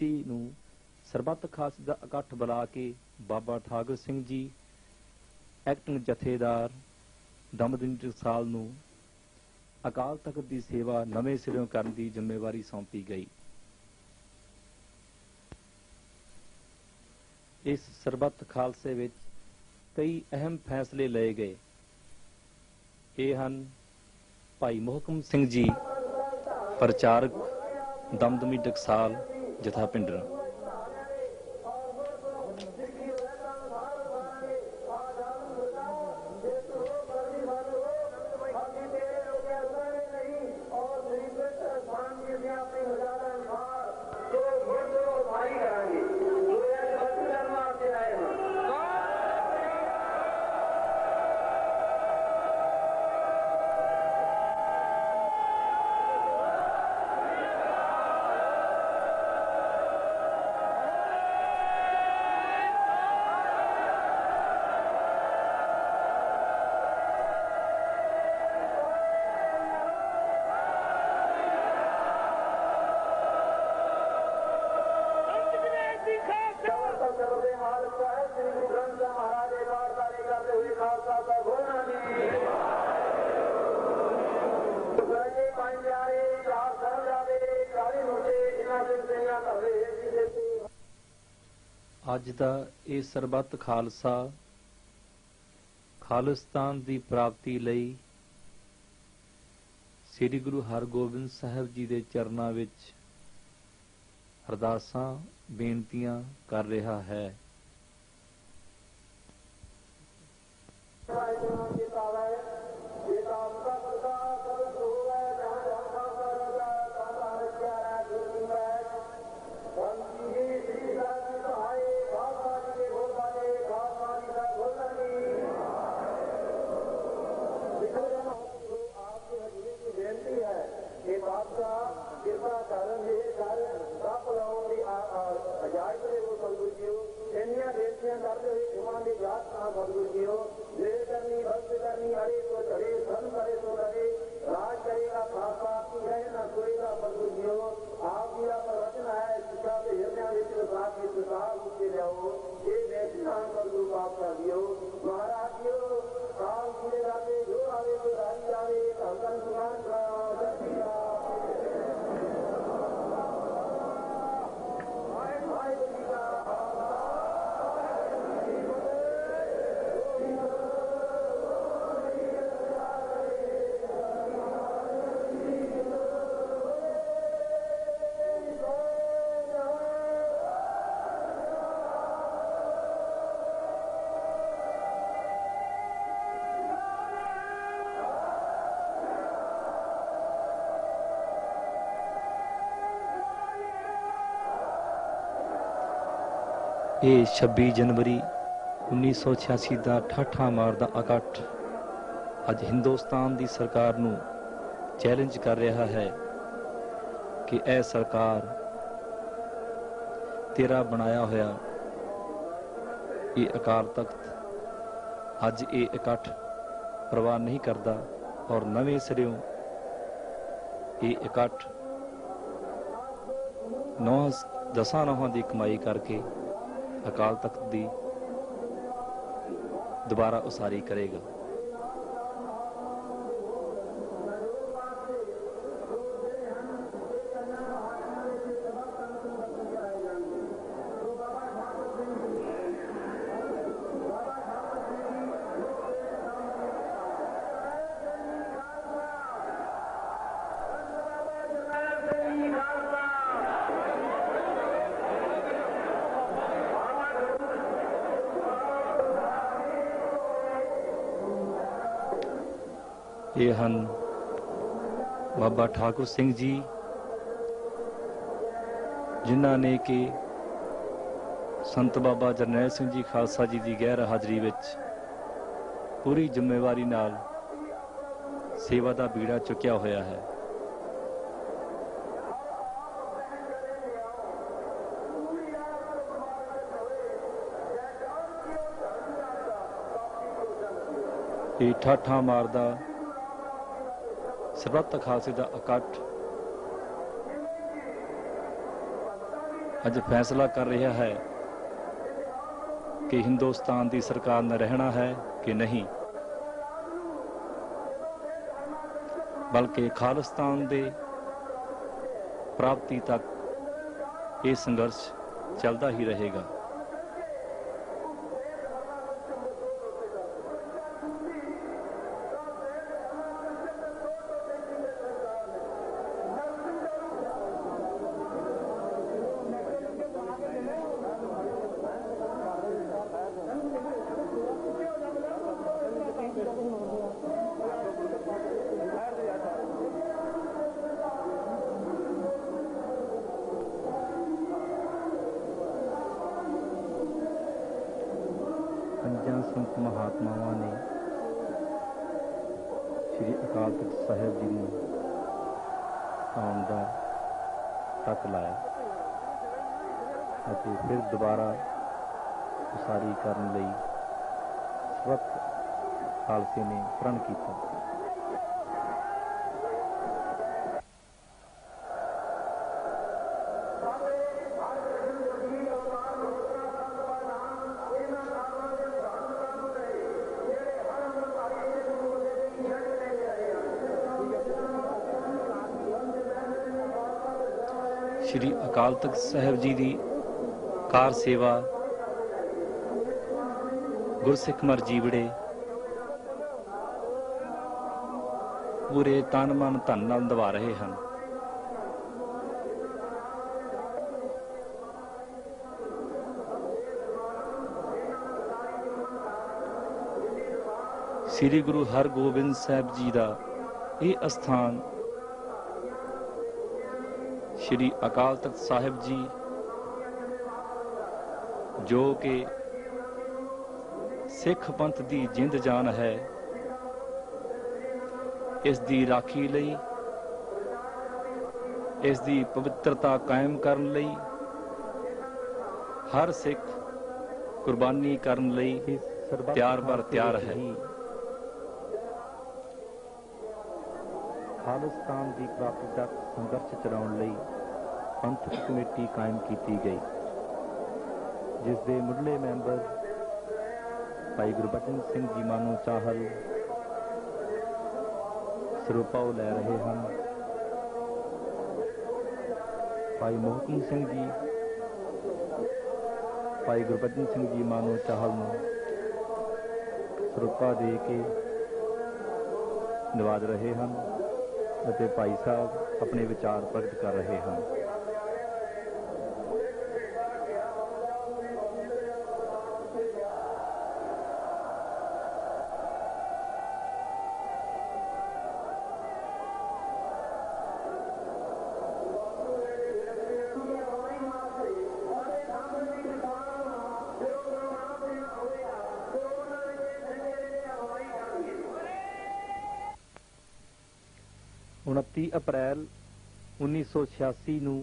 BBC ਨੂੰ ਸਰਬੱਤ ਖਾਲਸੇ ਦਾ ਇਕੱਠ ਬੁਲਾ ਕੇ ਬਾਬਾ ਠਾਕੁਰ ਸਿੰਘ ਜੀ ਐਕਟਿੰਗ ਜਥੇਦਾਰ ਦਮਦਮੀ ਟਕਸਾਲ ਨੂੰ ਅਕਾਲ ਤਖਤ ਦੀ ਸੇਵਾ ਨਵੇਂ ਸਿਰੋਂ ਕਰਨ ਦੀ ਜ਼ਿੰਮੇਵਾਰੀ ਸੌਂਪੀ ਗਈ। ਇਸ ਸਰਬੱਤ ਖਾਲਸੇ ਵਿੱਚ ਕਈ ਅਹਿਮ ਫੈਸਲੇ ਲਏ ਗਏ। ਇਹ ਹਨ ਭਾਈ ਮੋਹਕਮ ਸਿੰਘ ਜੀ, ਪ੍ਰਚਾਰਕ ਦਮਦਮੀ ਟਕਸਾਲ Jathapindra. ਅੱਜ ਦਾ ਇਹ ਸਰਬੱਤ ਖਾਲਸਾ ਖਾਲਿਸਤਾਨ ਦੀ ਪ੍ਰਾਪਤੀ ਲਈ ਸ੍ਰੀ ਗੁਰੂ ਹਰਗੋਬਿੰਦ ਸਾਹਿਬ ਜੀ ਦੇ ਚਰਨਾਂ ਵਿੱਚ ਅਰਦਾਸਾਂ, ਬੇਨਤੀਆਂ ਕਰ ਰਿਹਾ ਹੈ। ਇਹ 26 ਜਨਵਰੀ 1986 ਦਾ ਠਾਠਾ ਮਾਰ ਦਾ ਇਕੱਠ ਅੱਜ ਹਿੰਦੁਸਤਾਨ ਦੀ ਸਰਕਾਰ ਨੂੰ ਚੈਲੰਜ ਕਰ ਰਿਹਾ ਹੈ ਕਿ ਇਹ ਸਰਕਾਰ ਤੇਰਾ ਬਣਾਇਆ ਹੋਇਆ ਇਹ ਅਕਾਲ ਤਖਤ ਅੱਜ ਇਹ ਇਕੱਠ ਪ੍ਰਵਾਹ ਨਹੀਂ ਕਰਦਾ ਔਰ ਨਵੇਂ ਸਿਰਿਓਂ ਇਹ ਇਕੱਠ ਨੌ ਦਸਾਂ ਨੌਹਾਂ ਦੀ ਕਮਾਈ ਕਰਕੇ ਅਕਾਲ ਤਖਤ ਦੀ ਦੁਬਾਰਾ ਉਸਾਰੀ ਕਰੇਗਾ। ਇਹ ਹਨ ਬਾਬਾ ਠਾਕੁਰ ਸਿੰਘ ਜੀ, ਜਿਨ੍ਹਾਂ ਨੇ ਕਿ ਸੰਤ ਬਾਬਾ ਜਰਨੈਲ ਸਿੰਘ ਜੀ ਖਾਲਸਾ ਜੀ ਦੀ ਗੈਰ ਹਾਜ਼ਰੀ ਵਿੱਚ ਪੂਰੀ ਜ਼ਿੰਮੇਵਾਰੀ ਨਾਲ ਸੇਵਾ ਦਾ ਬੀੜਾ ਚੁੱਕਿਆ ਹੋਇਆ ਹੈ। ਇਹ ਠਾਠਾ ਮਾਰਦਾ ਸਰਬੱਤ ਖਾਲਸੇ ਦਾ ਇਕੱਠ ਅੱਜ ਫੈਸਲਾ ਕਰ ਰਿਹਾ ਹੈ ਕਿ ਹਿੰਦੁਸਤਾਨ ਦੀ ਸਰਕਾਰ ਨੇ ਰਹਿਣਾ ਹੈ ਕਿ ਨਹੀਂ। ਬਲਕਿ ਖਾਲਿਸਤਾਨ ਦੇ ਪ੍ਰਾਪਤੀ ਤੱਕ ਇਹ ਸੰਘਰਸ਼ ਚੱਲਦਾ ਹੀ ਰਹੇਗਾ। ਮਹਾਤਮਾਵਾਂ ਨੇ ਸ੍ਰੀ ਅਕਾਲ ਤਖਤ ਸਾਹਿਬ ਜੀ ਨੂੰ ਆਉਣ ਦਾ ਤੱਕ ਲਾਇਆ ਅਤੇ ਫਿਰ ਦੁਬਾਰਾ ਉਸਾਰੀ ਕਰਨ ਲਈ ਸਵਤ ਖਾਲਸੇ ਨੇ ਪ੍ਰਣ ਕੀਤਾ। ਸ੍ਰੀ ਅਕਾਲ ਤਖਤ ਸਾਹਿਬ ਜੀ ਦੀ ਕਾਰ ਸੇਵਾ, ਗੁਰਸਿੱਖ ਮਰ ਜੀਵੜੇ। ਪੂਰੇ ਤਨ ਮਨ ਧਨ ਨਾਲ ਨਿਭਾ ਰਹੇ ਹਨ। ਸ੍ਰੀ ਗੁਰੂ ਹਰਗੋਬਿੰਦ ਸਾਹਿਬ ਜੀ ਦਾ ਇਹ ਅਸਥਾਨ ਸ੍ਰੀ ਅਕਾਲ ਤਖਤ ਸਾਹਿਬ ਜੀ ਜੋ ਕਿ ਸਿੱਖ ਪੰਥ ਦੀ ਜਿੰਦ ਜਾਨ ਹੈ ਇਸ ਦੀ ਰਾਖੀ ਲਈ ਇਸ ਦੀ ਪਵਿੱਤਰਤਾ ਕਾਇਮ ਕਰਨ ਲਈ ਹਰ ਸਿੱਖ ਕੁਰਬਾਨੀ ਕਰਨ ਲਈ ਤਿਆਰ ਬਰ ਤਿਆਰ ਹੈ ਖਾਲਿਸਤਾਨ ਦੀ ਪ੍ਰਾਪਤੀ ਤੱਕ ਸੰਘਰਸ਼ ਚਲਾਉਣ ਲਈ ਪੰਥਕ ਕਮੇਟੀ ਕਾਇਮ ਕੀਤੀ ਗਈ, ਜਿਸ ਦੇ ਮੁੱਢਲੇ ਮੈਂਬਰ ਭਾਈ ਗੁਰਬਚਨ ਸਿੰਘ ਜੀ ਮਾਨੋ ਚਾਹਲ ਸਰੂਪਾਉ ਲੈ ਰਹੇ ਹਨ। ਭਾਈ ਮੋਹਕਮ ਸਿੰਘ ਜੀ, ਭਾਈ ਗੁਰਬਚਨ ਸਿੰਘ ਜੀ ਮਾਨੋ ਚਾਹਲ ਨੂੰ ਸਰੂਪਾ ਦੇ ਕੇ ਨਿਵਾਜ ਰਹੇ ਹਨ। ਅਤੇ ਭਾਈ ਸਾਹਿਬ ਆਪਣੇ ਵਿਚਾਰ ਪ੍ਰਗਟ ਕਰ ਰਹੇ ਹਨ। ਉਨੱਤੀ ਅਪ੍ਰੈਲ 1986 ਨੂੰ